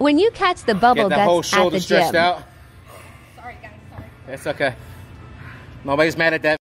When you catch the bubble Get that whole that's at shoulder the stretched gym, out. Sorry, guys. Sorry. That's okay. Nobody's mad at that.